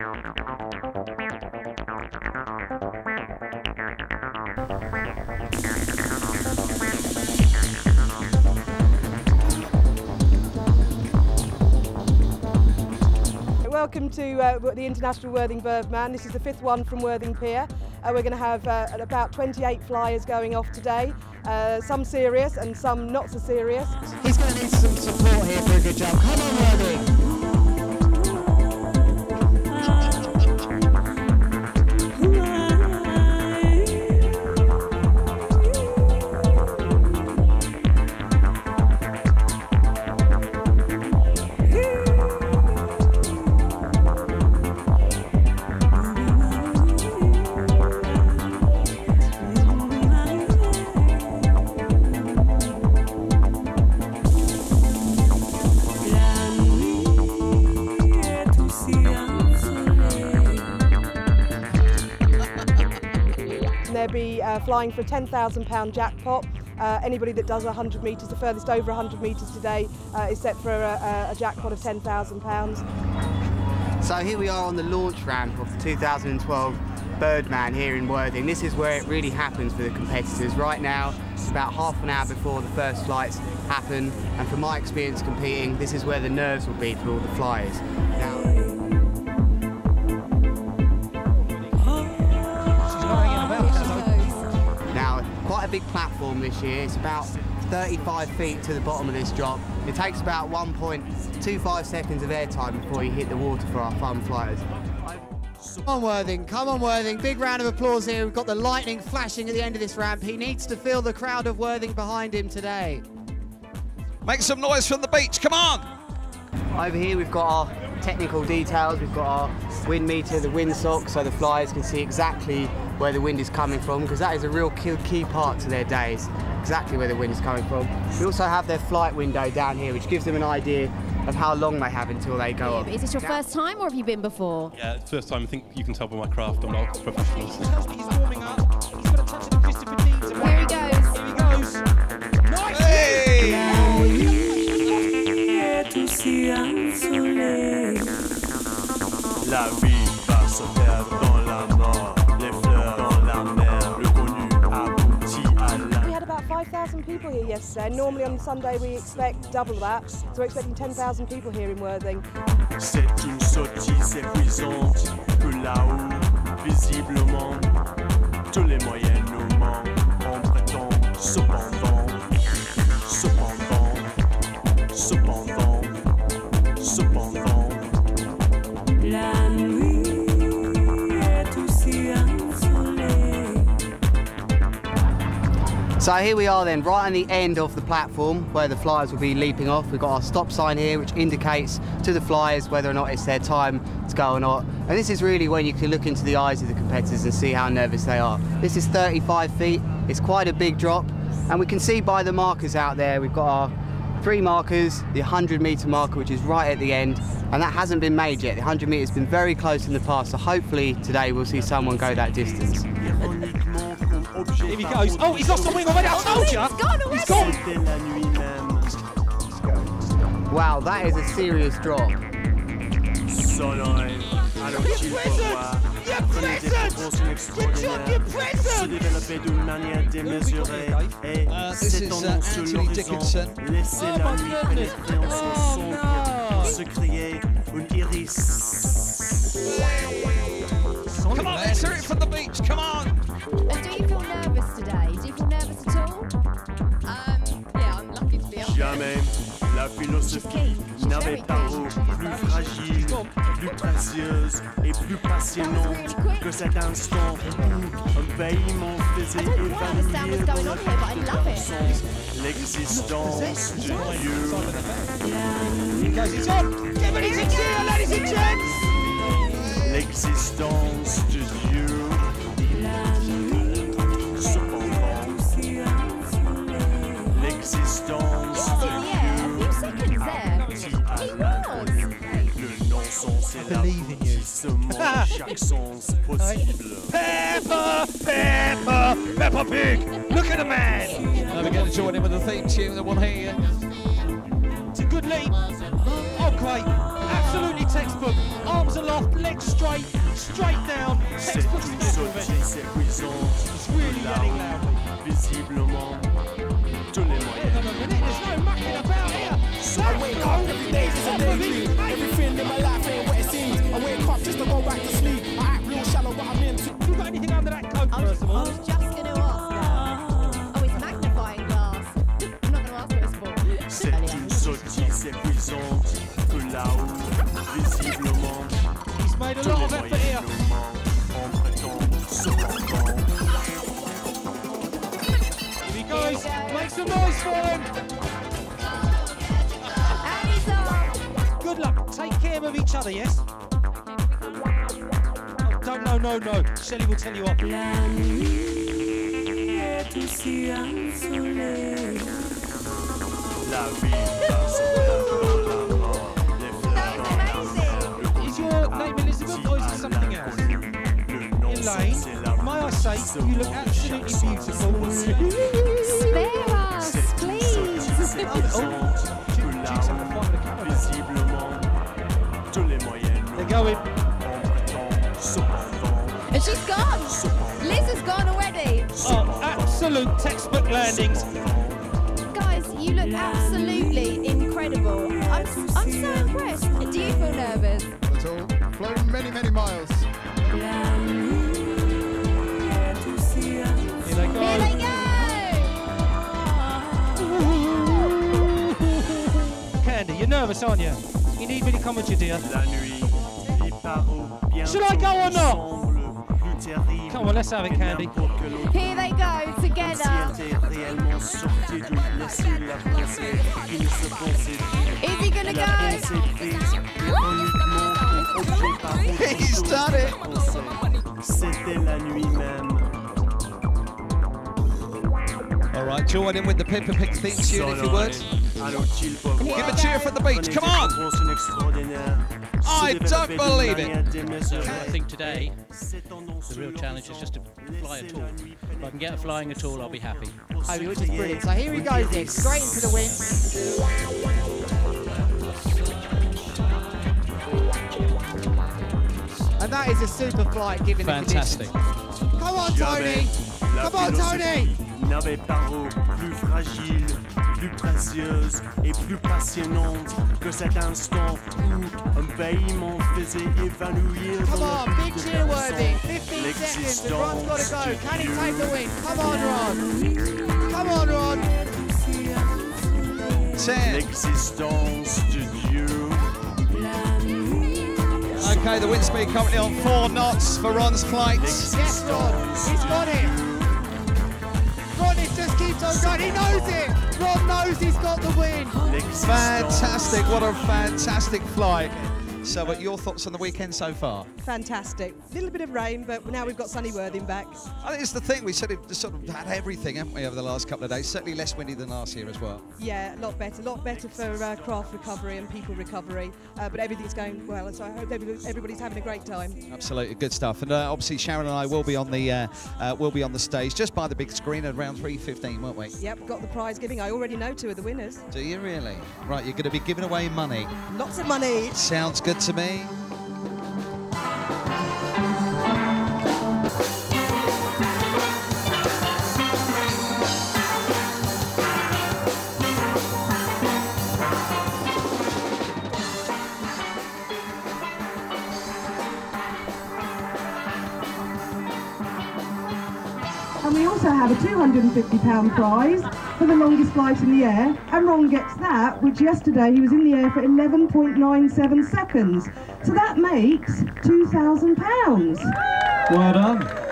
Welcome to uh, the International Worthing Verve This is the fifth one from Worthing Pier. Uh, we're going to have uh, about 28 flyers going off today, uh, some serious and some not so serious. He's going to need some support here for a good job. Come on, Worthing! Be uh, flying for a £10,000 jackpot. Uh, anybody that does 100 metres, the furthest over 100 metres today, uh, is set for a, a jackpot of £10,000. So here we are on the launch ramp of the 2012 Birdman here in Worthing. This is where it really happens for the competitors. Right now, it's about half an hour before the first flights happen, and from my experience competing, this is where the nerves will be for all the flyers. Now, big platform this year. It's about 35 feet to the bottom of this drop. It takes about 1.25 seconds of airtime before you hit the water for our fun flyers. Come on, Worthing. Come on, Worthing. Big round of applause here. We've got the lightning flashing at the end of this ramp. He needs to feel the crowd of Worthing behind him today. Make some noise from the beach. Come on. Over here, we've got our technical details. We've got our wind meter, the wind sock, so the flyers can see exactly where the wind is coming from, because that is a real key part to their days, exactly where the wind is coming from. We also have their flight window down here, which gives them an idea of how long they have until they go yeah, Is this your first time, or have you been before? Yeah, it's first time. I think you can tell by my craft I'm not professional. People here yesterday. Normally on Sunday we expect double that, so we're expecting 10,000 people here in Worthing. C'est une sottise épuisante là-haut, visiblement, tous les moyens So here we are then, right on the end of the platform where the flyers will be leaping off. We've got our stop sign here which indicates to the flyers whether or not it's their time to go or not. And this is really when you can look into the eyes of the competitors and see how nervous they are. This is 35 feet, it's quite a big drop. And we can see by the markers out there, we've got our three markers, the 100 metre marker which is right at the end, and that hasn't been made yet. The 100 metres has been very close in the past, so hopefully today we'll see someone go that distance. Here he goes. Oh, he's lost the wing already. I told you. He's gone He's gone. Wow, that is a serious drop. Uh, this is uh, Anthony Dickinson. Oh my goodness. Oh, no. Come on, let's hear it from the beach. Come on. La philosophie n'avait paru plus fragile, plus précieuse et plus passionnante que cet instant où un bâillement faisait évanouir dans la puissance l'existence de Dieu. Because it's on. Give it a cheer, ladies and gents. L'existence de Dieu. Non-sens est l'aboutissement chaque sens. Peppa, Peppa, Peppa Pig. Look at the man. Now we're going to join in with the theme tune that we'll hear. It's a good leap. Oh, great. Absolutely textbook. Arms aloft, legs straight, straight down. Textbook une step already. sottise. It's really yelling loudly. Visiblement, off. Good luck. Take care of each other, yes? Oh, don't, no, no, no. Shelley will tell you off. Is your name Elizabeth or something else? Elaine, may I say, you look absolutely beautiful. Spare please. sottise épuisante que là-haut, visiblement, tous les oh, moyens oh. nous They're going. en prétendant cependant And she's gone. Liz has gone already. Oh, absolute textbook landings. Guys, you look absolutely incredible. I'm, I'm so impressed. Do you feel nervous? at all. Flown many, many miles. Here they go. Nervous, aren't you? You need me to come with you, dear. La nuit, Should I go or not? semblent plus terribles Come on, let's have it, Candy. n'importe quel autre Here they go together. elle était réellement sortie d'une blessure, la princesse qui ne se pensait plus. Is he gonna La go? pensée prise ironiquement pour objet par autre He's done it. C'était la nuit même. All right, join in with the Peppa Pig theme tune if you would. Allons-ils pouvoir Give a cheer for the beach, come on! I don't believe it. I think today the real challenge is just to fly at Laissez tool. la nuit If I can get a flying at all, I'll be happy. Hopefully, which is brilliant. So here he goes then, straight into the wind. And that is a super flight given the Fantastic. conditions. Come on, Tony! Come on, Tony! Plus fragile, plus précieuse et plus passionnante que cet instant où un bâillement faisait évanouir Come dans on, big bulle de cheer la 15 seconds, and Ron's got to go. Can he take the win? Come on, Ron. Come on, Ron. Ten. L'existence de Dieu. Okay, the wind speed currently on four knots for Ron's flight. Yes, Ron. He's got it. Ron, it just keeps on going. He knows it. Rob knows he's got the win. Fantastic, what a fantastic flight. So, what your thoughts on the weekend so far? Fantastic. A Little bit of rain, but now we've got Sunny Worthing back. I think it's the thing, we sort of, sort of had everything, haven't we, over the last couple of days? Certainly less windy than last year as well. Yeah, a lot better. A lot better for uh, craft recovery and people recovery. Uh, but everything's going well, so I hope everybody's having a great time. Absolutely good stuff, and uh, obviously Sharon and I will be on the uh, uh, will be on the stage just by the big screen at around 3:15, won't we? Yep, got the prize giving. I already know two of the winners. Do you really? Right, you're going to be giving away money. Lots of money. Sounds good to me. And we also have a £250 prize for the longest flight in the air. And Ron gets that, which yesterday he was in the air for 11.97 seconds. So that makes £2,000. Well done.